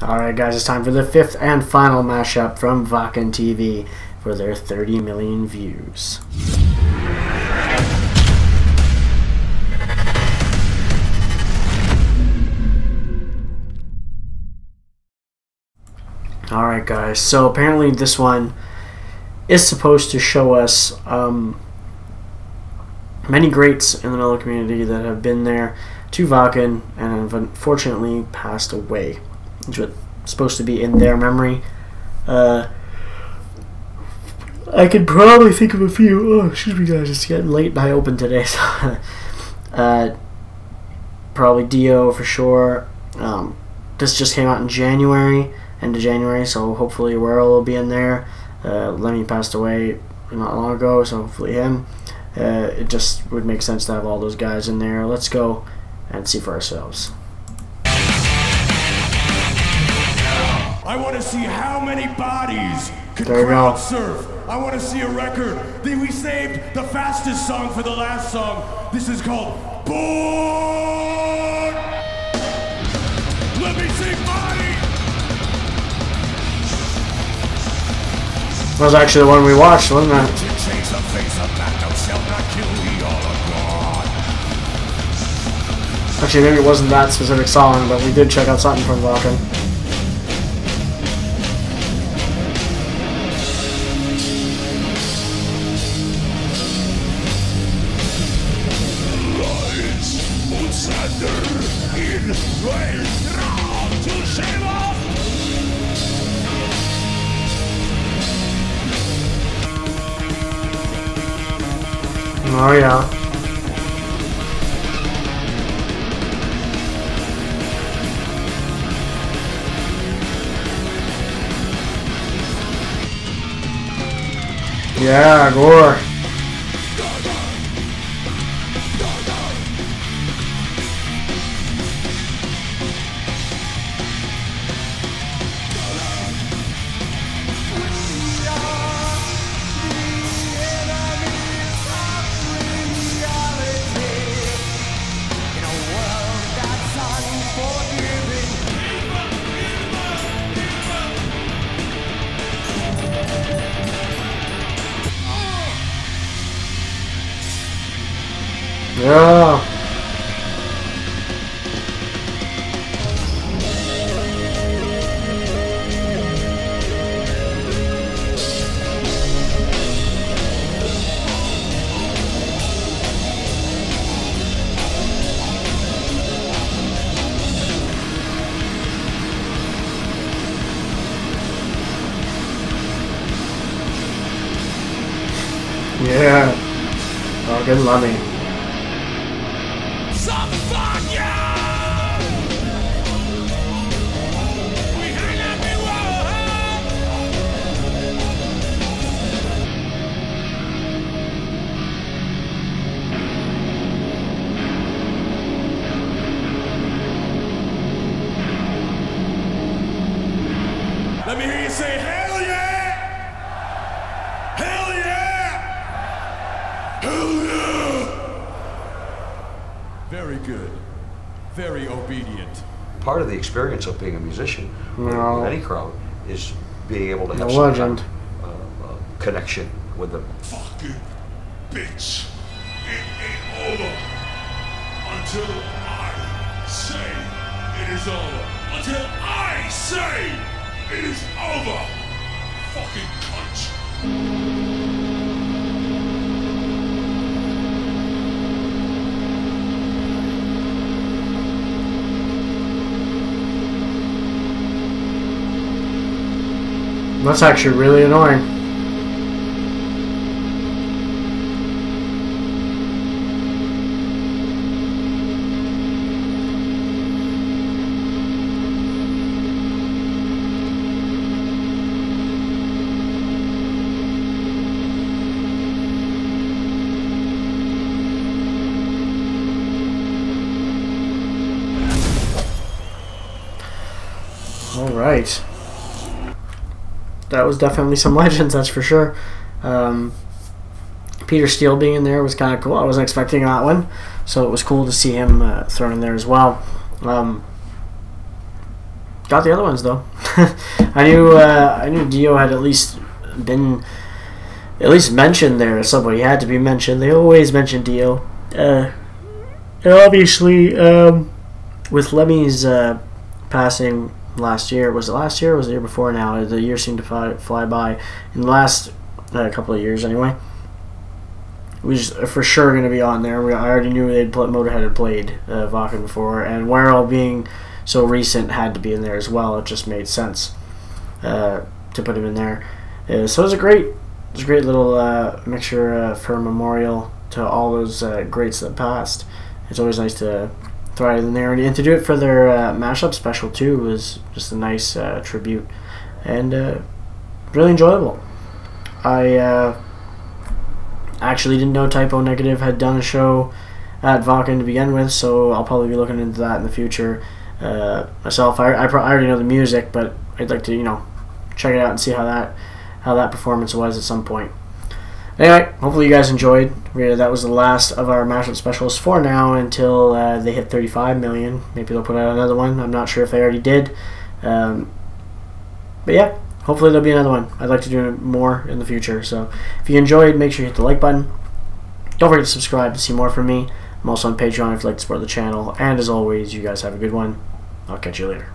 Alright guys, it's time for the fifth and final mashup from Wacken TV for their 30 million views. Alright guys, so apparently this one is supposed to show us um, many greats in the Mellow community that have been there to Wacken and have unfortunately passed away was supposed to be in their memory. Uh, I could probably think of a few. Oh, excuse me, guys, it's getting late and I opened today. So, uh, probably Dio for sure. Um, this just came out in January, end of January, so hopefully Warrel will be in there. Uh, Lemmy passed away not long ago, so hopefully him. Uh, it just would make sense to have all those guys in there. Let's go and see for ourselves. I want to see how many bodies could crowd go. surf. I want to see a record. We saved the fastest song for the last song. This is called Born. Let me see body. That was actually the one we watched, wasn't it? To chase the face of that thou shalt not kill we all abroad. Actually, maybe it wasn't that specific song, but we did check out something from Wacken. Oh yeah. Yeah, Gore. Yeah. Yeah. Oh, good Lemmy. Let me hear you say, hell yeah! Hell yeah! Hell yeah! Very good. Very obedient. part of the experience of being a musician No. with any crowd is being able to have The some kind of uh, uh, connection with them. fucking bitch. It ain't over until I say it is over. Until I say it is over. Fucking cunt. That's actually really annoying. All right. That was definitely some legends, that's for sure. Um, Peter Steele being in there was kind of cool. I wasn't expecting that one, so it was cool to see him uh, thrown in there as well. Um, got the other ones though. I knew uh, I knew Dio had at least been at least mentioned there. Somebody had to be mentioned. They always mention Dio. Uh, and obviously, um, with Lemmy's uh, passing last year, was it last year or was it the year before now? The year seemed to fly, fly by. In the last uh, couple of years, anyway. It was for sure going to be on there. We, I already knew they'd put Motorhead had played uh, Wacken before, and Warrel being so recent had to be in there as well. It just made sense uh, to put him in there. Uh, so it was a great, it was a great little uh, mixture uh, for a memorial to all those uh, greats that passed. It's always nice to throw it in there, and, to do it for their uh, mashup special too was just a nice uh, tribute and uh, really enjoyable. I uh, actually didn't know Type O Negative had done a show at Wacken to begin with, so I'll probably be looking into that in the future uh, myself. I, I, I already know the music, but I'd like to you know check it out and see how that how that performance was at some point. Anyway, hopefully you guys enjoyed. We- That was the last of our mashup specials for now until uh, they hit 35 million. Maybe they'll put out another one. I'm not sure if they already did. Um, but yeah, hopefully there'll be another one. I'd like to do more in the future. So if you enjoyed, make sure you hit the like button. Don't forget to subscribe to see more from me. I'm also on Patreon if you'd like to support the channel. And as always, you guys have a good one. I'll catch you later.